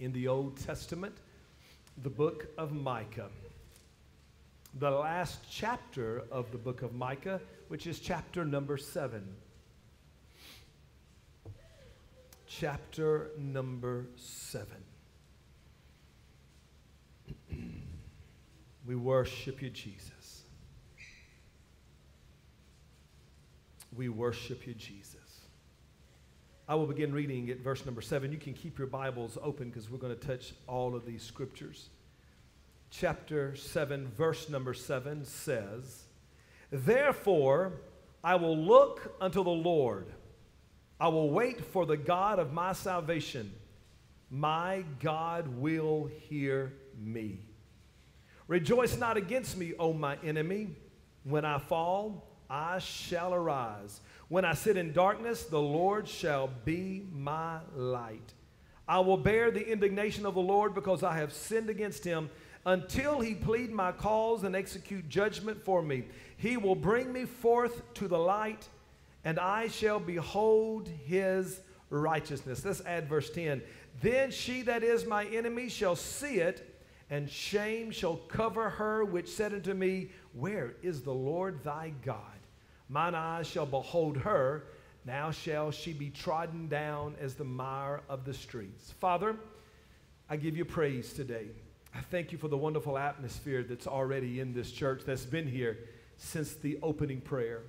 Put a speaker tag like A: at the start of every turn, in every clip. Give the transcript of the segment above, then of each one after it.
A: in the Old Testament, the book of Micah. The last chapter of the book of Micah, which is chapter number seven. Chapter number seven. we worship you, Jesus. We worship you, Jesus. I will begin reading at verse number seven. You can keep your Bibles open because we're going to touch all of these scriptures. Chapter 7, verse number 7 says, Therefore I will look unto the Lord. I will wait for the God of my salvation. My God will hear me. Rejoice not against me, O my enemy. When I fall, I shall arise. When I sit in darkness, the Lord shall be my light. I will bear the indignation of the Lord because I have sinned against him until he plead my cause and execute judgment for me. He will bring me forth to the light, and I shall behold his righteousness. Let's add verse 10. Then she that is my enemy shall see it, and shame shall cover her which said unto me, Where is the Lord thy God? Mine eyes shall behold her. Now shall she be trodden down as the mire of the streets. Father, I give you praise today. I thank you for the wonderful atmosphere that's already in this church that's been here since the opening prayer.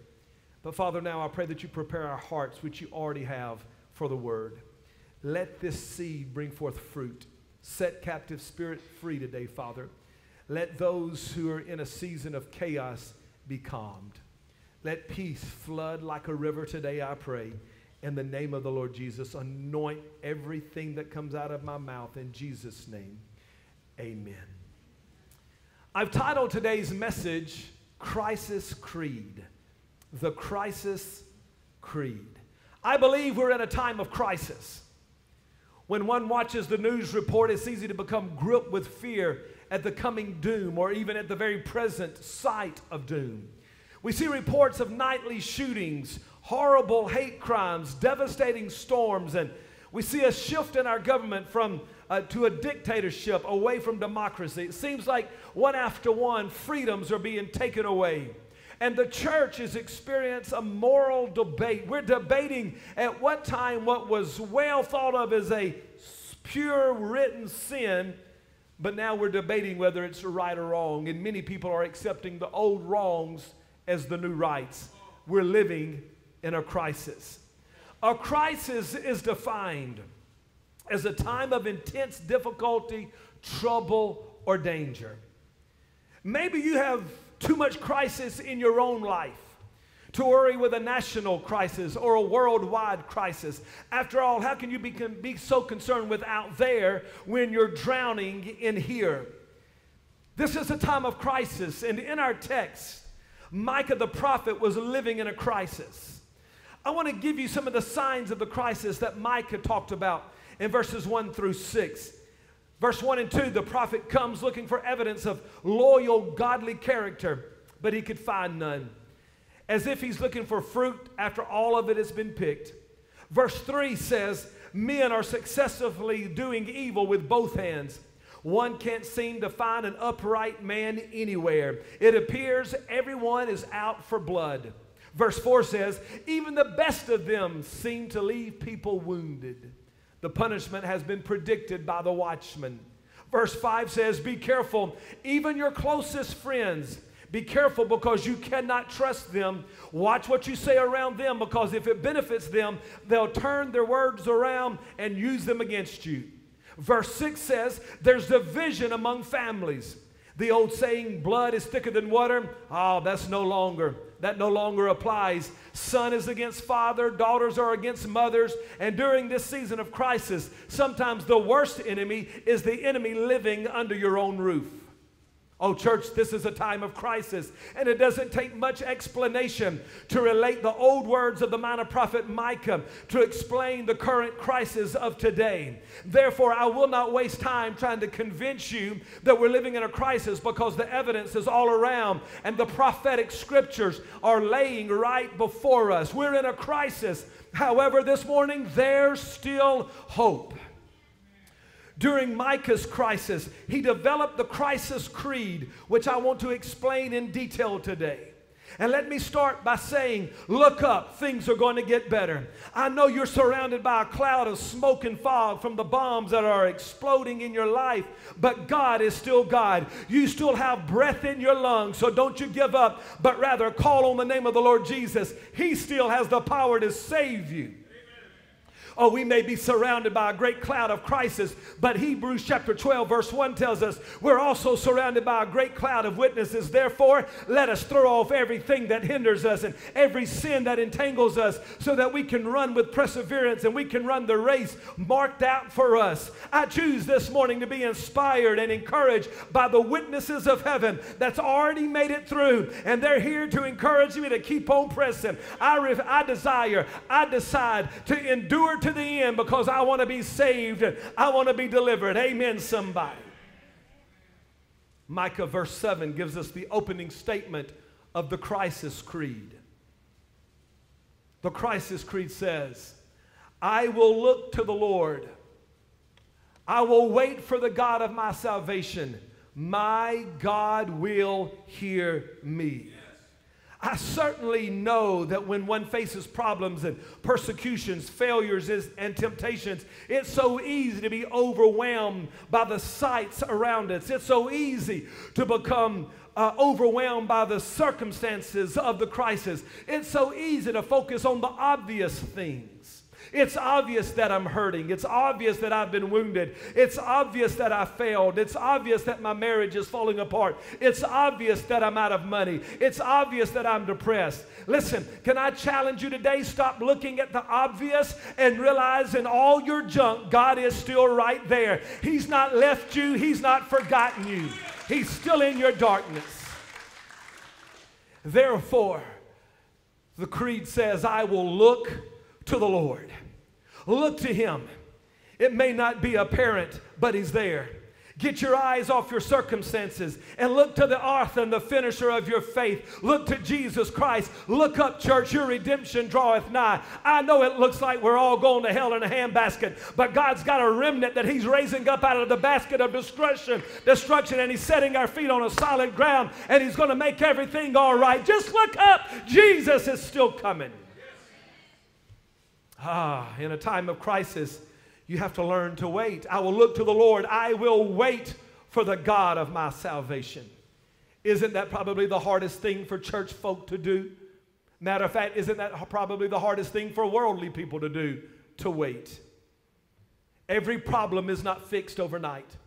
A: But Father, now I pray that you prepare our hearts, which you already have, for the word. Let this seed bring forth fruit. Set captive spirit free today, Father. Let those who are in a season of chaos be calmed. Let peace flood like a river today, I pray. In the name of the Lord Jesus, anoint everything that comes out of my mouth in Jesus' name. Amen. I've titled today's message Crisis Creed. The Crisis Creed. I believe we're in a time of crisis. When one watches the news report, it's easy to become gripped with fear at the coming doom or even at the very present sight of doom. We see reports of nightly shootings, horrible hate crimes, devastating storms, and we see a shift in our government from uh, to a dictatorship away from democracy. It seems like one after one, freedoms are being taken away. And the church has experienced a moral debate. We're debating at what time what was well thought of as a pure written sin, but now we're debating whether it's right or wrong. And many people are accepting the old wrongs as the new rights. We're living in a crisis. A crisis is defined as a time of intense difficulty, trouble, or danger. Maybe you have too much crisis in your own life to worry with a national crisis or a worldwide crisis. After all, how can you be, be so concerned with out there when you're drowning in here? This is a time of crisis, and in our text, Micah the prophet was living in a crisis. I want to give you some of the signs of the crisis that Micah talked about in verses 1 through 6. Verse 1 and 2, the prophet comes looking for evidence of loyal, godly character, but he could find none. As if he's looking for fruit after all of it has been picked. Verse 3 says, Men are successfully doing evil with both hands. One can't seem to find an upright man anywhere. It appears everyone is out for blood. Verse 4 says, Even the best of them seem to leave people wounded. The punishment has been predicted by the watchman. Verse 5 says, Be careful, even your closest friends. Be careful because you cannot trust them. Watch what you say around them because if it benefits them, they'll turn their words around and use them against you. Verse 6 says, There's division among families. The old saying, blood is thicker than water, oh, that's no longer. That no longer applies. Son is against father, daughters are against mothers. And during this season of crisis, sometimes the worst enemy is the enemy living under your own roof. Oh, church, this is a time of crisis, and it doesn't take much explanation to relate the old words of the minor prophet Micah to explain the current crisis of today. Therefore, I will not waste time trying to convince you that we're living in a crisis because the evidence is all around and the prophetic scriptures are laying right before us. We're in a crisis. However, this morning, there's still hope. During Micah's crisis, he developed the crisis creed, which I want to explain in detail today. And let me start by saying, look up, things are going to get better. I know you're surrounded by a cloud of smoke and fog from the bombs that are exploding in your life, but God is still God. You still have breath in your lungs, so don't you give up, but rather call on the name of the Lord Jesus. He still has the power to save you. Oh, we may be surrounded by a great cloud of crisis, but Hebrews chapter 12, verse 1 tells us we're also surrounded by a great cloud of witnesses. Therefore, let us throw off everything that hinders us and every sin that entangles us so that we can run with perseverance and we can run the race marked out for us. I choose this morning to be inspired and encouraged by the witnesses of heaven that's already made it through, and they're here to encourage me to keep on pressing. I, I desire, I decide to endure to the end because I want to be saved. And I want to be delivered. Amen, somebody. Micah, verse 7, gives us the opening statement of the crisis creed. The crisis creed says, I will look to the Lord. I will wait for the God of my salvation. My God will hear me. I certainly know that when one faces problems and persecutions, failures, and temptations, it's so easy to be overwhelmed by the sights around us. It's so easy to become uh, overwhelmed by the circumstances of the crisis. It's so easy to focus on the obvious things. It's obvious that I'm hurting. It's obvious that I've been wounded. It's obvious that I failed. It's obvious that my marriage is falling apart. It's obvious that I'm out of money. It's obvious that I'm depressed. Listen, can I challenge you today? Stop looking at the obvious and realize in all your junk, God is still right there. He's not left you, He's not forgotten you. He's still in your darkness. Therefore, the creed says, I will look to the Lord. Look to him. It may not be apparent, but he's there. Get your eyes off your circumstances and look to the author and the finisher of your faith. Look to Jesus Christ. Look up, church. Your redemption draweth nigh. I know it looks like we're all going to hell in a handbasket, but God's got a remnant that He's raising up out of the basket of destruction, destruction, and He's setting our feet on a solid ground, and He's going to make everything all right. Just look up. Jesus is still coming. Ah, in a time of crisis, you have to learn to wait. I will look to the Lord. I will wait for the God of my salvation. Isn't that probably the hardest thing for church folk to do? Matter of fact, isn't that probably the hardest thing for worldly people to do? To wait. Every problem is not fixed overnight.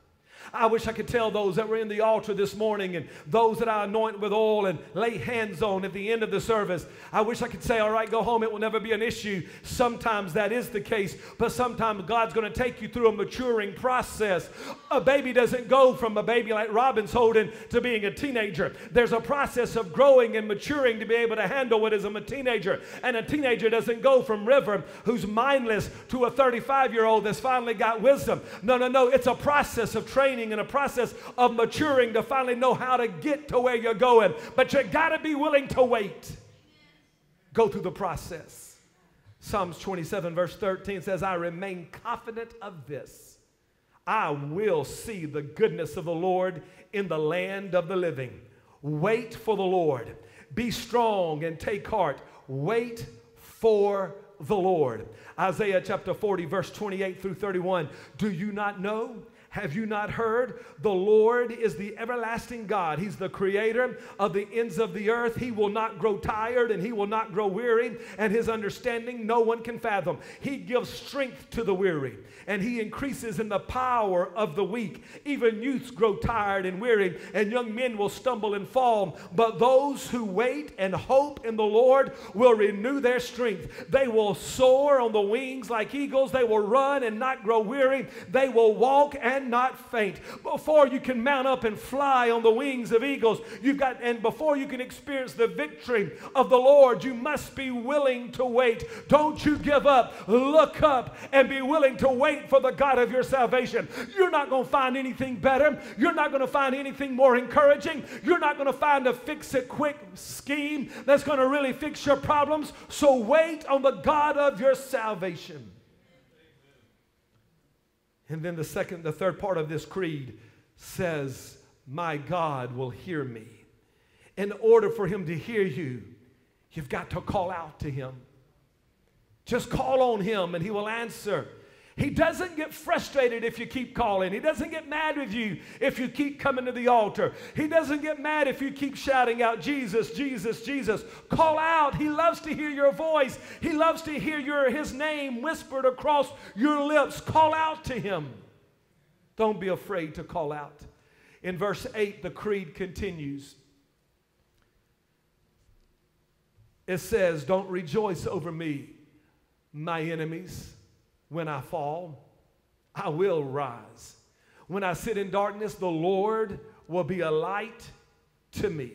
A: I wish I could tell those that were in the altar this morning and those that I anoint with oil and lay hands on at the end of the service. I wish I could say, all right, go home. It will never be an issue. Sometimes that is the case, but sometimes God's going to take you through a maturing process. A baby doesn't go from a baby like Robin's holding to being a teenager. There's a process of growing and maturing to be able to handle what is a teenager. And a teenager doesn't go from River, who's mindless, to a 35 year old that's finally got wisdom. No, no, no. It's a process of training training and a process of maturing to finally know how to get to where you're going. But you got to be willing to wait. Go through the process. Psalms 27, verse 13 says, I remain confident of this. I will see the goodness of the Lord in the land of the living. Wait for the Lord. Be strong and take heart. Wait for the Lord. Isaiah chapter 40, verse 28 through 31. Do you not know? Have you not heard? The Lord is the everlasting God. He's the creator of the ends of the earth. He will not grow tired and he will not grow weary, and his understanding no one can fathom. He gives strength to the weary, and he increases in the power of the weak. Even youths grow tired and weary, and young men will stumble and fall. But those who wait and hope in the Lord will renew their strength. They will soar on the wings like eagles. They will run and not grow weary. They will walk and not faint. Before you can mount up and fly on the wings of eagles, you've got, and before you can experience the victory of the Lord, you must be willing to wait. Don't you give up. Look up and be willing to wait for the God of your salvation. You're not going to find anything better. You're not going to find anything more encouraging. You're not going to find a fix it quick scheme that's going to really fix your problems. So wait on the God of your salvation. And then the second, the third part of this creed says, My God will hear me. In order for him to hear you, you've got to call out to him. Just call on him and he will answer. He doesn't get frustrated if you keep calling. He doesn't get mad with you if you keep coming to the altar. He doesn't get mad if you keep shouting out, Jesus, Jesus, Jesus. Call out. He loves to hear your voice. He loves to hear your, his name whispered across your lips. Call out to him. Don't be afraid to call out. In verse 8, the creed continues. It says, Don't rejoice over me, my enemies when I fall, I will rise. When I sit in darkness, the Lord will be a light to me.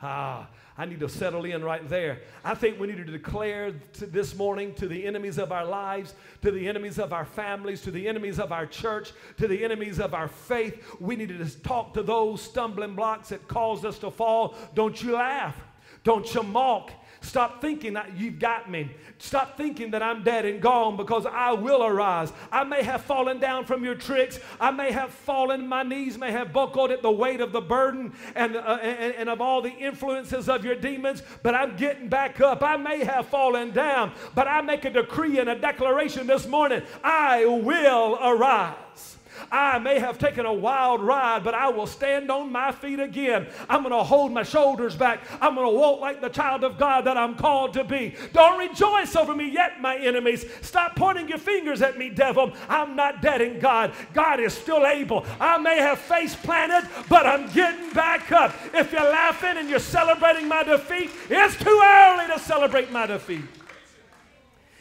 A: Ah, I need to settle in right there. I think we need to declare to this morning to the enemies of our lives, to the enemies of our families, to the enemies of our church, to the enemies of our faith. We need to talk to those stumbling blocks that caused us to fall. Don't you laugh. Don't you mock. Stop thinking that you've got me. Stop thinking that I'm dead and gone because I will arise. I may have fallen down from your tricks. I may have fallen, my knees may have buckled at the weight of the burden and, uh, and, and of all the influences of your demons, but I'm getting back up. I may have fallen down, but I make a decree and a declaration this morning I will arise. I may have taken a wild ride, but I will stand on my feet again. I'm going to hold my shoulders back. I'm going to walk like the child of God that I'm called to be. Don't rejoice over me yet, my enemies. Stop pointing your fingers at me, devil. I'm not dead in God. God is still able. I may have face planted, but I'm getting back up. If you're laughing and you're celebrating my defeat, it's too early to celebrate my defeat.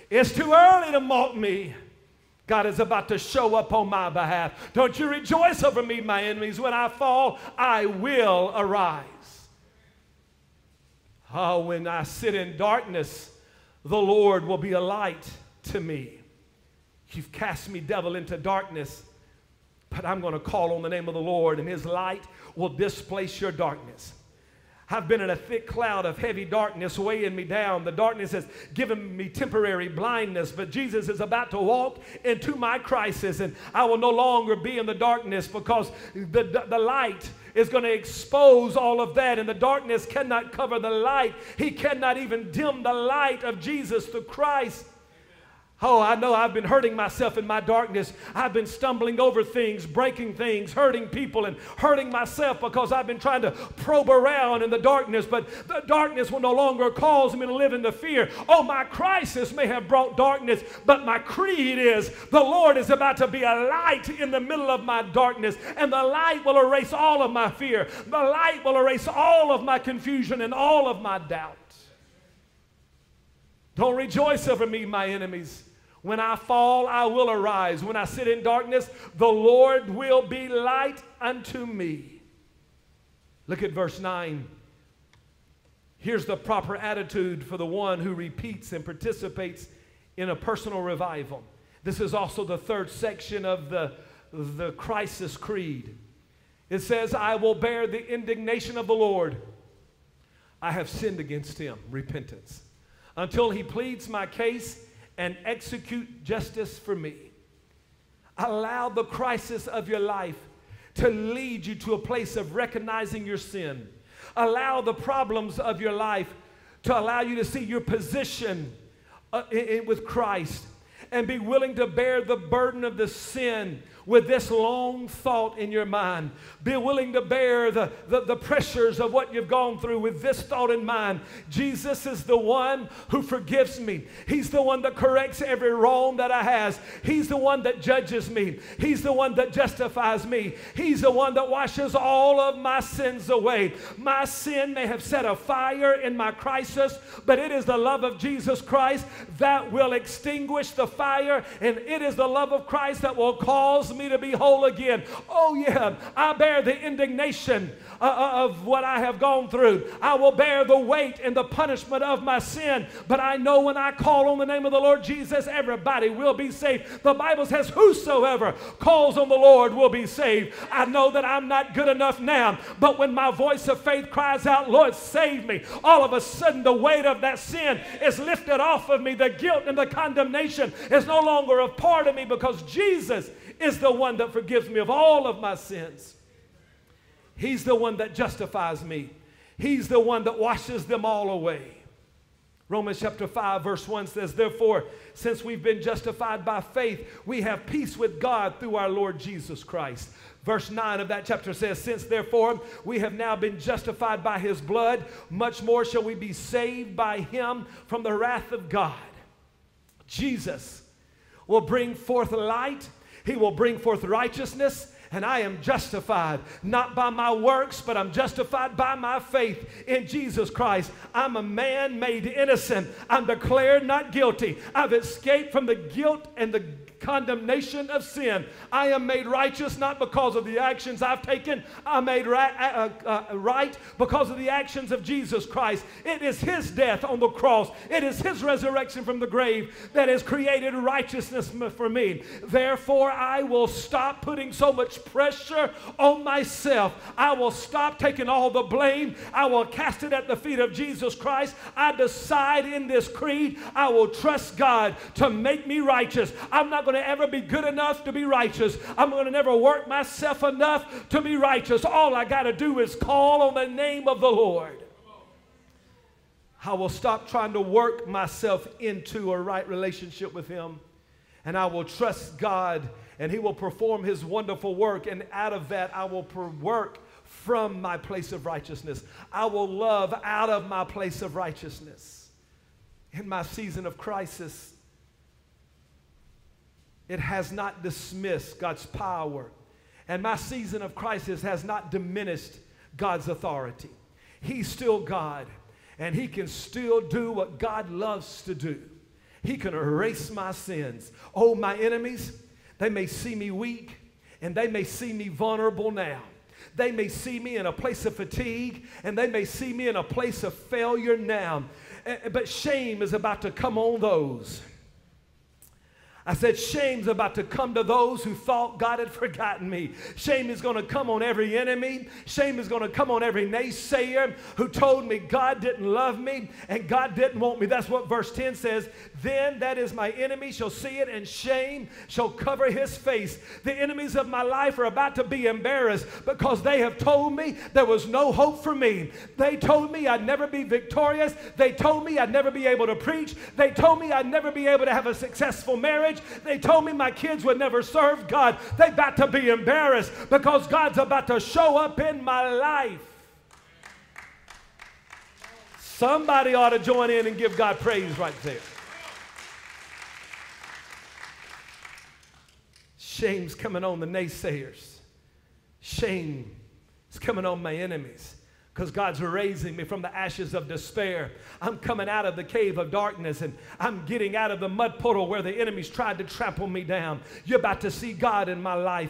A: It's too early to mock me. God is about to show up on my behalf. Don't you rejoice over me, my enemies. When I fall, I will arise. Oh, when I sit in darkness, the Lord will be a light to me. You've cast me, devil, into darkness, but I'm going to call on the name of the Lord, and his light will displace your darkness. I've been in a thick cloud of heavy darkness weighing me down. The darkness has given me temporary blindness, but Jesus is about to walk into my crisis, and I will no longer be in the darkness because the, the, the light is going to expose all of that, and the darkness cannot cover the light. He cannot even dim the light of Jesus, the Christ. Oh, I know I've been hurting myself in my darkness. I've been stumbling over things, breaking things, hurting people, and hurting myself because I've been trying to probe around in the darkness. But the darkness will no longer cause me to live in the fear. Oh, my crisis may have brought darkness, but my creed is the Lord is about to be a light in the middle of my darkness, and the light will erase all of my fear. The light will erase all of my confusion and all of my doubt. Don't rejoice over me, my enemies. When I fall, I will arise. When I sit in darkness, the Lord will be light unto me. Look at verse 9. Here's the proper attitude for the one who repeats and participates in a personal revival. This is also the third section of the, the crisis creed. It says, I will bear the indignation of the Lord. I have sinned against him, repentance. Until he pleads my case and execute justice for me. Allow the crisis of your life to lead you to a place of recognizing your sin. Allow the problems of your life to allow you to see your position uh, in, in, with Christ and be willing to bear the burden of the sin with this long thought in your mind. Be willing to bear the, the, the pressures of what you've gone through with this thought in mind. Jesus is the one who forgives me. He's the one that corrects every wrong that I has. He's the one that judges me. He's the one that justifies me. He's the one that washes all of my sins away. My sin may have set a fire in my crisis, but it is the love of Jesus Christ that will extinguish the fire, and it is the love of Christ that will cause me to be whole again. Oh, yeah, I bear the indignation uh, uh, of what I have gone through. I will bear the weight and the punishment of my sin. But I know when I call on the name of the Lord Jesus, everybody will be saved. The Bible says, Whosoever calls on the Lord will be saved. I know that I'm not good enough now, but when my voice of faith cries out, Lord, save me, all of a sudden the weight of that sin is lifted off of me. The guilt and the condemnation is no longer a part of me because Jesus is the one that forgives me of all of my sins. He's the one that justifies me. He's the one that washes them all away. Romans chapter 5, verse 1 says, Therefore, since we've been justified by faith, we have peace with God through our Lord Jesus Christ. Verse 9 of that chapter says, Since therefore we have now been justified by his blood, much more shall we be saved by him from the wrath of God. Jesus will bring forth light, he will bring forth righteousness, and I am justified not by my works, but I'm justified by my faith in Jesus Christ. I'm a man made innocent. I'm declared not guilty. I've escaped from the guilt and the condemnation of sin. I am made righteous not because of the actions I've taken. I'm made right, uh, uh, uh, right because of the actions of Jesus Christ. It is His death on the cross, it is His resurrection from the grave that has created righteousness for me. Therefore, I will stop putting so much pressure on myself. I will stop taking all the blame. I will cast it at the feet of Jesus Christ. I decide in this creed, I will trust God to make me righteous. I'm not going to ever be good enough to be righteous. I'm going to never work myself enough to be righteous. All I got to do is call on the name of the Lord. I will stop trying to work myself into a right relationship with Him. And I will trust God and He will perform His wonderful work. And out of that, I will work from my place of righteousness. I will love out of my place of righteousness. In my season of crisis, it has not dismissed God's power. And my season of crisis has not diminished God's authority. He's still God, and He can still do what God loves to do. He can erase my sins. Oh, my enemies, they may see me weak, and they may see me vulnerable now. They may see me in a place of fatigue, and they may see me in a place of failure now. Eh, eh, but shame is about to come on those I said, Shame's about to come to those who thought God had forgotten me. Shame is going to come on every enemy. Shame is going to come on every naysayer who told me God didn't love me and God didn't want me. That's what verse 10 says. Then that is my enemy shall see it, and shame shall cover his face. The enemies of my life are about to be embarrassed because they have told me there was no hope for me. They told me I'd never be victorious. They told me I'd never be able to preach. They told me I'd never be able to have a successful marriage. They told me my kids would never serve God. They about to be embarrassed because God's about to show up in my life. Somebody ought to join in and give God praise right there. Shame's coming on the naysayers. Shame is coming on my enemies because God's raising me from the ashes of despair. I'm coming out of the cave of darkness and I'm getting out of the mud puddle where the enemies tried to trample me down. You're about to see God in my life.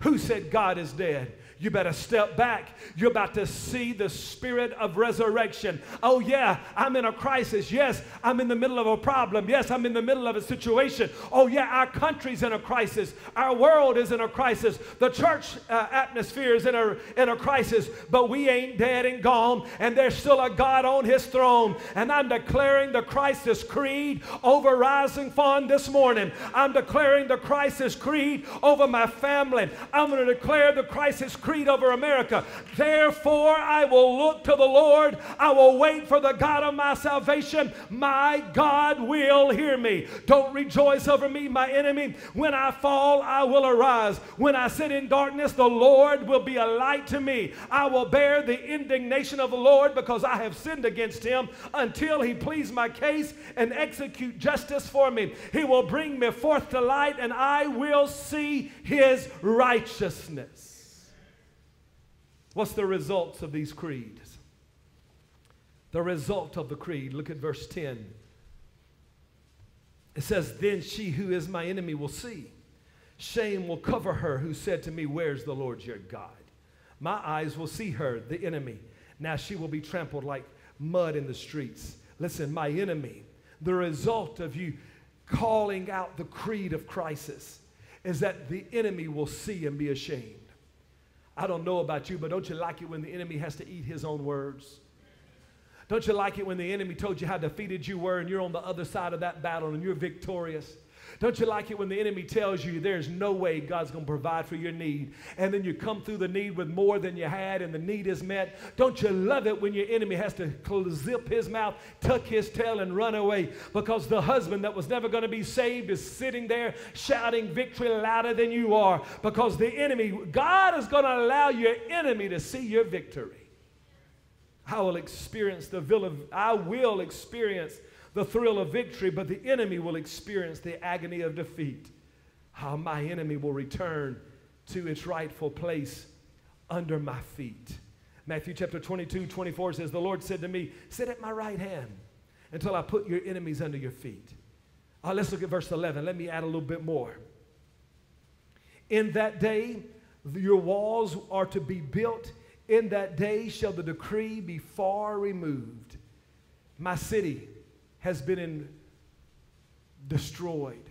A: Who said God is dead? You better step back. You're about to see the spirit of resurrection. Oh, yeah, I'm in a crisis. Yes, I'm in the middle of a problem. Yes, I'm in the middle of a situation. Oh, yeah, our country's in a crisis. Our world is in a crisis. The church uh, atmosphere is in a, in a crisis, but we ain't dead and gone, and there's still a God on his throne. And I'm declaring the crisis creed over Rising Fawn this morning. I'm declaring the crisis creed over my family. I'm going to declare the crisis creed over America. Therefore, I will look to the Lord. I will wait for the God of my salvation. My God will hear me. Don't rejoice over me, my enemy. When I fall, I will arise. When I sit in darkness, the Lord will be a light to me. I will bear the indignation of the Lord because I have sinned against him until he please my case and execute justice for me. He will bring me forth to light and I will see his righteousness. What's the results of these creeds? The result of the creed, look at verse 10. It says, Then she who is my enemy will see. Shame will cover her who said to me, Where's the Lord your God? My eyes will see her, the enemy. Now she will be trampled like mud in the streets. Listen, my enemy, the result of you calling out the creed of crisis is that the enemy will see and be ashamed. I don't know about you, but don't you like it when the enemy has to eat his own words? Don't you like it when the enemy told you how defeated you were and you're on the other side of that battle and you're victorious? Don't you like it when the enemy tells you there's no way God's going to provide for your need? And then you come through the need with more than you had and the need is met. Don't you love it when your enemy has to zip his mouth, tuck his tail, and run away because the husband that was never going to be saved is sitting there shouting victory louder than you are because the enemy, God is going to allow your enemy to see your victory. I will experience the will of, I will experience the thrill of victory, but the enemy will experience the agony of defeat. How my enemy will return to its rightful place under my feet. Matthew chapter 22, 24 says, The Lord said to me, Sit at my right hand until I put your enemies under your feet. Uh, let's look at verse 11. Let me add a little bit more. In that day, your walls are to be built. In that day shall the decree be far removed. My city has been in, destroyed.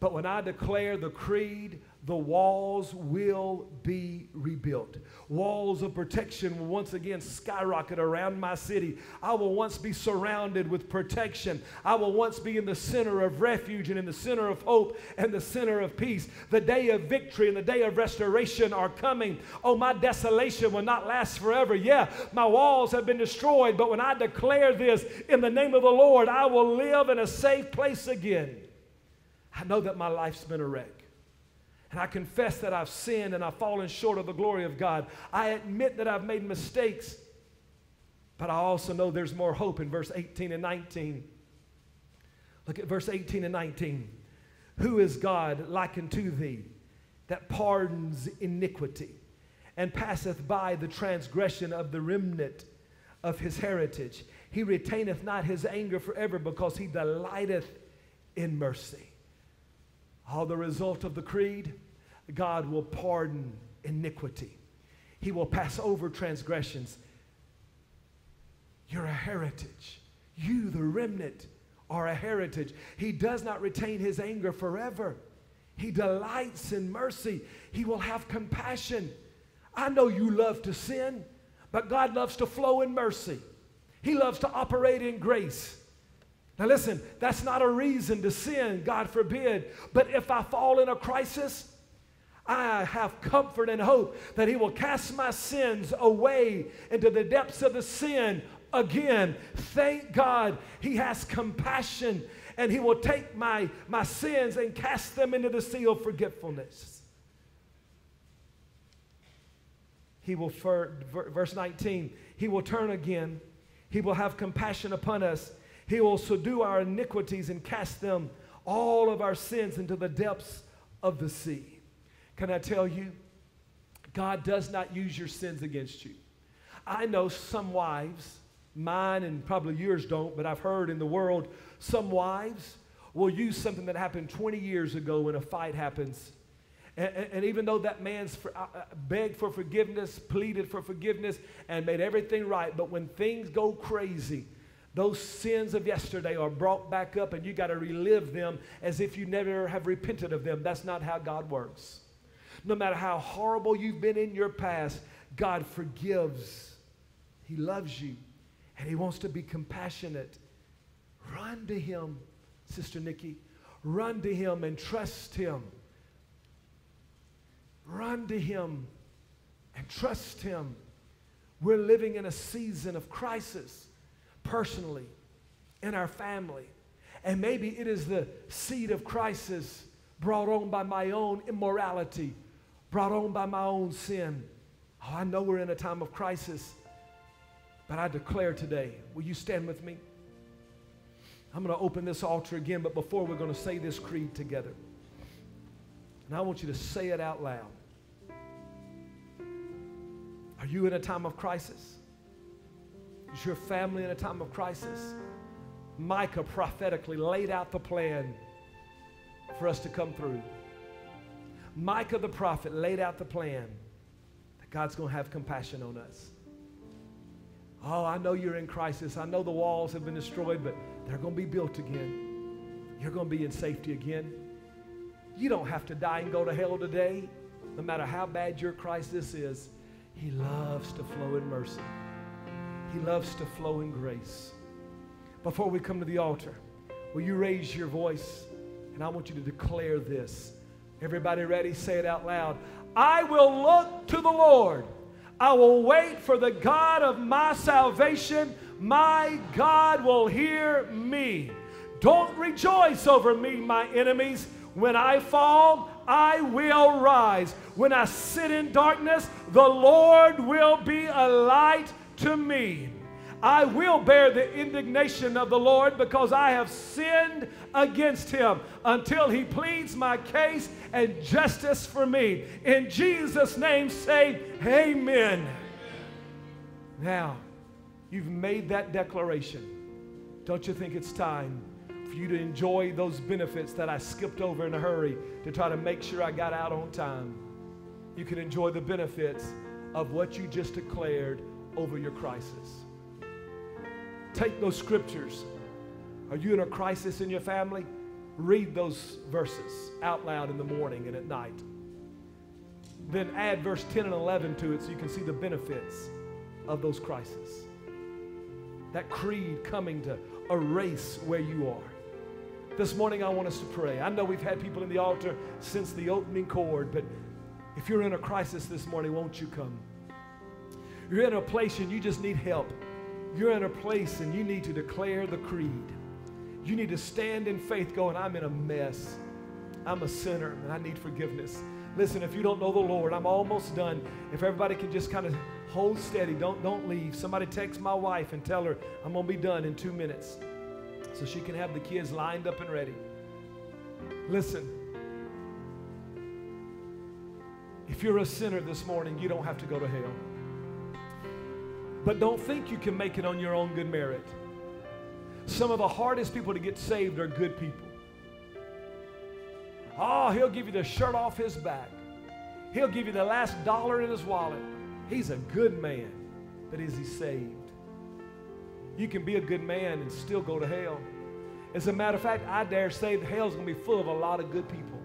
A: But when I declare the creed, the walls will be rebuilt. Walls of protection will once again skyrocket around my city. I will once be surrounded with protection. I will once be in the center of refuge and in the center of hope and the center of peace. The day of victory and the day of restoration are coming. Oh, my desolation will not last forever. Yeah, my walls have been destroyed, but when I declare this in the name of the Lord, I will live in a safe place again. I know that my life's been a wreck. And I confess that I've sinned and I've fallen short of the glory of God. I admit that I've made mistakes, but I also know there's more hope in verse 18 and 19. Look at verse 18 and 19. Who is God like unto thee that pardons iniquity and passeth by the transgression of the remnant of his heritage? He retaineth not his anger forever because he delighteth in mercy. All the result of the creed, God will pardon iniquity. He will pass over transgressions. You're a heritage. You, the remnant, are a heritage. He does not retain his anger forever. He delights in mercy. He will have compassion. I know you love to sin, but God loves to flow in mercy. He loves to operate in grace. Now, listen, that's not a reason to sin, God forbid. But if I fall in a crisis, I have comfort and hope that He will cast my sins away into the depths of the sin again. Thank God He has compassion and He will take my, my sins and cast them into the sea of forgetfulness. He will, verse 19, He will turn again. He will have compassion upon us he will subdue our iniquities and cast them, all of our sins, into the depths of the sea. Can I tell you? God does not use your sins against you. I know some wives, mine and probably yours don't, but I've heard in the world some wives will use something that happened 20 years ago when a fight happens. And, and even though that man's for, uh, uh, begged for forgiveness, pleaded for forgiveness, and made everything right, but when things go crazy, those sins of yesterday are brought back up and you got to relive them as if you never have repented of them. That's not how God works. No matter how horrible you've been in your past, God forgives. He loves you and He wants to be compassionate. Run to Him, Sister Nikki. Run to Him and trust Him. Run to Him and trust Him. We're living in a season of crisis personally, in our family. And maybe it is the seed of crisis brought on by my own immorality, brought on by my own sin. Oh, I know we're in a time of crisis, but I declare today, will you stand with me? I'm going to open this altar again, but before we're going to say this creed together. And I want you to say it out loud. Are you in a time of crisis? Is your family in a time of crisis? Micah prophetically laid out the plan for us to come through. Micah the prophet laid out the plan that God's going to have compassion on us. Oh, I know you're in crisis. I know the walls have been destroyed, but they're going to be built again. You're going to be in safety again. You don't have to die and go to hell today, no matter how bad your crisis is. He loves to flow in mercy, He loves to flow in grace. Before we come to the altar, will you raise your voice? And I want you to declare this. Everybody ready? Say it out loud. I will look to the Lord. I will wait for the God of my salvation. My God will hear me. Don't rejoice over me, my enemies. When I fall, I will rise. When I sit in darkness, the Lord will be a light to me. I will bear the indignation of the Lord because I have sinned against him until he pleads my case and justice for me. In Jesus' name, say amen. Now, you've made that declaration. Don't you think it's time for you to enjoy those benefits that I skipped over in a hurry to try to make sure I got out on time? You can enjoy the benefits of what you just declared over your crisis. Take those scriptures. Are you in a crisis in your family? Read those verses out loud in the morning and at night. Then add verse 10 and 11 to it so you can see the benefits of those crises. That creed coming to erase where you are. This morning, I want us to pray. I know we've had people in the altar since the opening chord, but if you're in a crisis this morning, won't you come? You're in a place and you just need help. You're in a place and you need to declare the creed. You need to stand in faith going, I'm in a mess. I'm a sinner and I need forgiveness. Listen, if you don't know the Lord, I'm almost done. If everybody can just kind of hold steady, don't, don't leave. Somebody text my wife and tell her I'm going to be done in two minutes so she can have the kids lined up and ready. Listen, if you're a sinner this morning, you don't have to go to hell. But don't think you can make it on your own good merit. Some of the hardest people to get saved are good people. Oh, he'll give you the shirt off his back. He'll give you the last dollar in his wallet. He's a good man, but is he saved? You can be a good man and still go to hell. As a matter of fact, I dare say the hell's going to be full of a lot of good people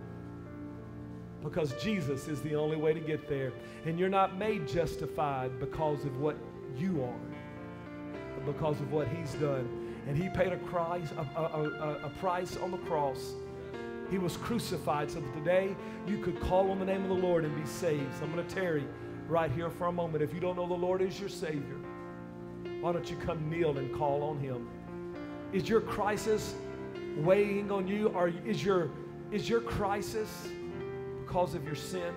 A: because Jesus is the only way to get there. And you're not made justified because of what you are, because of what He's done. And He paid a price, a, a, a, price on the cross. He was crucified so that today you could call on the name of the Lord and be saved. So I'm going to tarry right here for a moment. If you don't know the Lord is your Savior, why don't you come kneel and call on Him? Is your crisis weighing on you? Or is your, is your crisis because of your sin?